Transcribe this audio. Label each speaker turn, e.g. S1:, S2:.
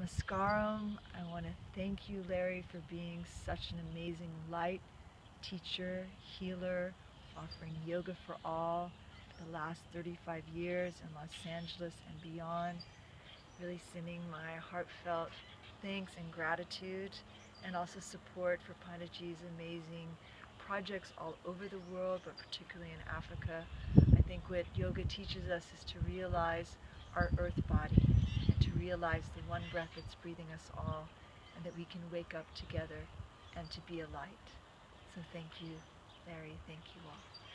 S1: Namaskaram. I want to thank you, Larry, for being such an amazing light, teacher, healer, offering yoga for all the last 35 years in Los Angeles and beyond. Really sending my heartfelt thanks and gratitude and also support for Panditji's amazing projects all over the world, but particularly in Africa. I think what yoga teaches us is to realize our earth body realize the one breath that's breathing us all and that we can wake up together and to be a light. So thank you, Larry. Thank you all.